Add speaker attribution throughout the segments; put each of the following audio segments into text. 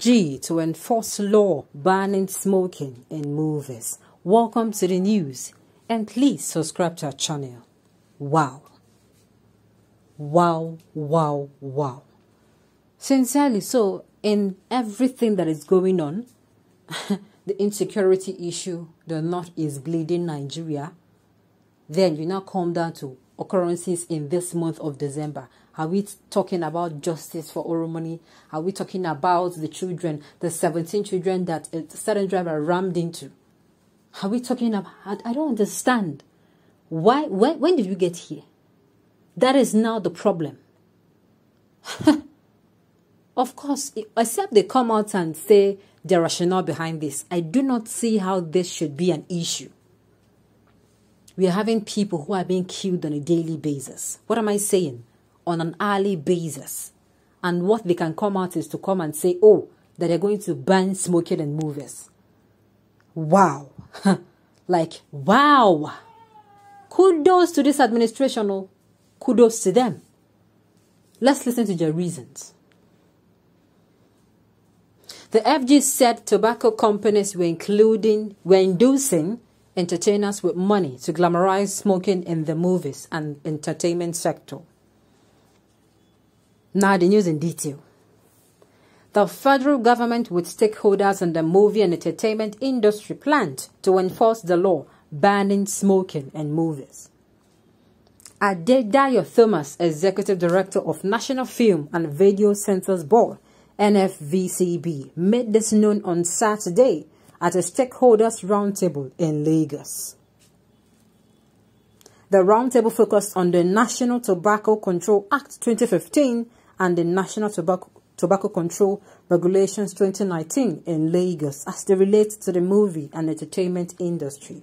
Speaker 1: FG to enforce law banning smoking in movies. Welcome to the news and please subscribe to our channel. Wow. Wow, wow, wow. Sincerely, so in everything that is going on, the insecurity issue, the north is bleeding Nigeria, then you now come down to occurrences in this month of December. Are we talking about justice for Oromoni? Are we talking about the children, the 17 children that a certain driver rammed into? Are we talking about? I don't understand. Why? When, when did you get here? That is now the problem. of course, except they come out and say the rationale behind this, I do not see how this should be an issue. We are having people who are being killed on a daily basis. What am I saying? On an hourly basis. And what they can come out is to come and say, oh, that they're going to ban smoking in movies. Wow. like, wow. Kudos to this administration. Oh. Kudos to them. Let's listen to their reasons. The FG said tobacco companies were including were inducing entertainers with money to glamorize smoking in the movies and entertainment sector. Now the news in detail. The federal government with stakeholders in the movie and entertainment industry planned to enforce the law banning smoking in movies. Adedayo Thomas, Executive Director of National Film and Video Censors Board, NFVCB, made this known on Saturday at a stakeholders roundtable in Lagos. The roundtable focused on the National Tobacco Control Act 2015 and the National Tobacco, Tobacco Control Regulations 2019 in Lagos as they relate to the movie and entertainment industry.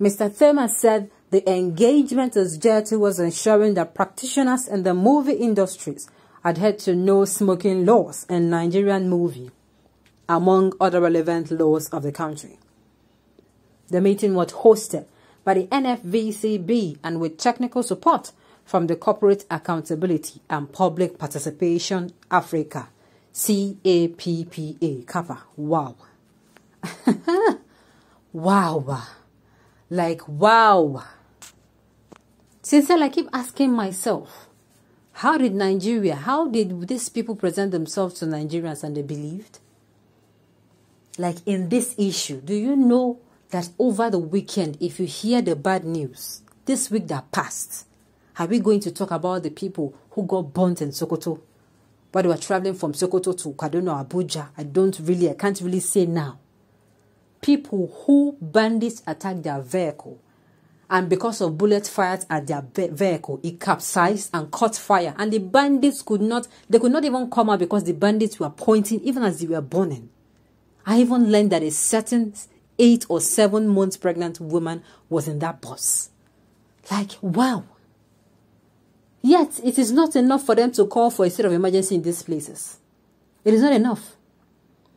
Speaker 1: Mr. Thomas said the engagement as geared towards ensuring that practitioners in the movie industries adhere to no smoking laws in Nigerian movie among other relevant laws of the country. The meeting was hosted by the NFVCB and with technical support from the Corporate Accountability and Public Participation Africa, CAPPA, CAPA. Wow. wow. Like, wow. Sincerely, I keep asking myself, how did Nigeria, how did these people present themselves to Nigerians and they believed? Like in this issue, do you know that over the weekend, if you hear the bad news, this week that passed, are we going to talk about the people who got burnt in Sokoto? But they were traveling from Sokoto to Kaduna, Abuja. I don't really, I can't really say now. People who bandits attacked their vehicle, and because of bullet fired at their vehicle, it capsized and caught fire. And the bandits could not, they could not even come out because the bandits were pointing even as they were burning. I even learned that a certain eight or seven months pregnant woman was in that bus. Like, wow. Yet, it is not enough for them to call for a state of emergency in these places. It is not enough.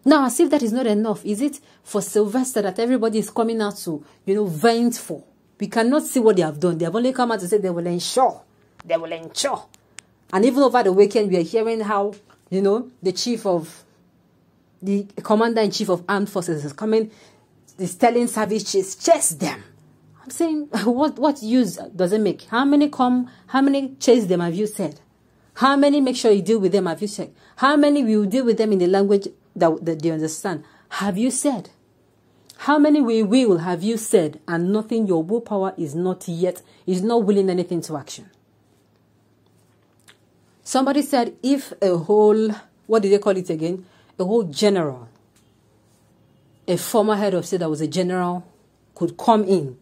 Speaker 1: Now, as if that is not enough, is it for Sylvester that everybody is coming out to, you know, vent for? We cannot see what they have done. They have only come out to say they will ensure. They will ensure. And even over the weekend, we are hearing how, you know, the chief of the commander-in-chief of armed forces is coming, is telling savages, chase them. I'm saying, what, what use does it make? How many come, how many chase them have you said? How many make sure you deal with them have you said? How many will deal with them in the language that, that they understand? Have you said? How many we will have you said and nothing your willpower is not yet, is not willing anything to action? Somebody said if a whole, what did they call it again? A whole general, a former head of state that was a general, could come in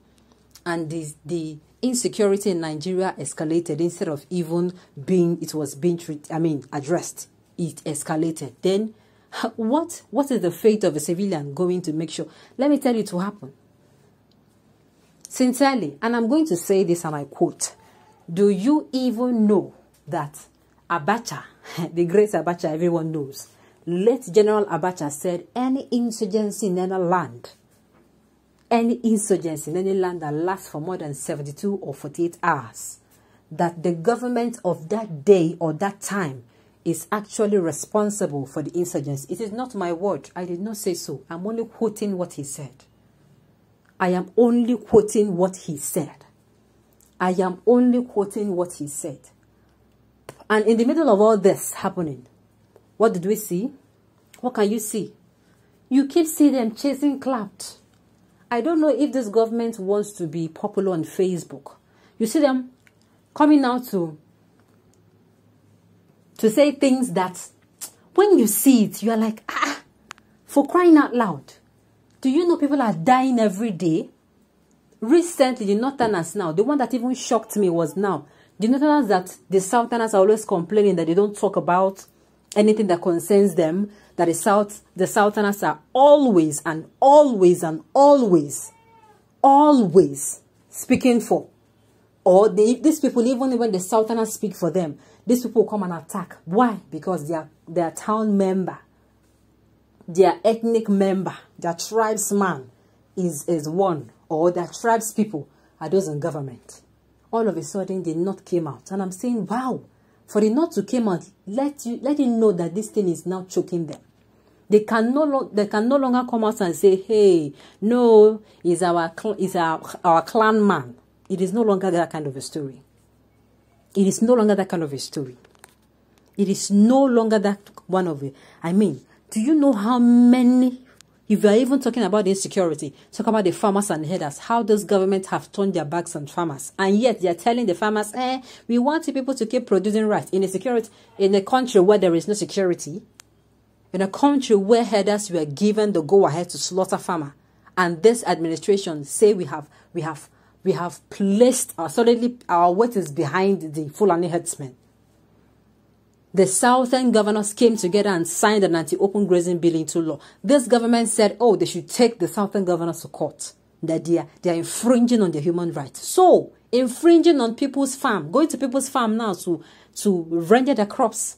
Speaker 1: and the, the insecurity in Nigeria escalated instead of even being, it was being treated, I mean, addressed. It escalated. Then what, what is the fate of a civilian going to make sure? Let me tell you to happen. Sincerely, and I'm going to say this and I quote, do you even know that Abacha, the great Abacha everyone knows, late General Abacha said any insurgency in any land, any insurgency in any land that lasts for more than 72 or 48 hours, that the government of that day or that time is actually responsible for the insurgency. It is not my word. I did not say so. I'm only quoting what he said. I am only quoting what he said. I am only quoting what he said. And in the middle of all this happening, what did we see? What can you see? You keep seeing them chasing clout. I don't know if this government wants to be popular on Facebook. You see them coming out to to say things that when you see it, you are like, ah, for crying out loud. Do you know people are dying every day? Recently, the Northerners now, the one that even shocked me was now, the Northerners that the Southerners are always complaining that they don't talk about anything that concerns them, that the South, the Southerners are always and always and always, always speaking for. Or they, these people, even when the Southerners speak for them, these people come and attack. Why? Because they are their town member, their ethnic member, their tribesman is, is one, or their tribes people are those in government. All of a sudden, they not came out. And I'm saying, wow, for the not to came out, let you let you know that this thing is now choking them. They can no they can no longer come out and say, "Hey, no, is our is our our clan man." It is no longer that kind of a story. It is no longer that kind of a story. It is no longer that one of it. I mean, do you know how many, if you are even talking about insecurity, talk about the farmers and headers, how those governments have turned their backs on farmers. And yet they are telling the farmers, eh, we want people to keep producing rice in a security, in a country where there is no security, in a country where headers were given the go ahead to slaughter farmer. And this administration say we have, we have we have placed our solidly our weight is behind the Fulani headsmen. The southern governors came together and signed an anti-open grazing bill into law. This government said, oh, they should take the southern governors to court. That they are, they are infringing on their human rights. So, infringing on people's farm, going to people's farm now to, to render their crops,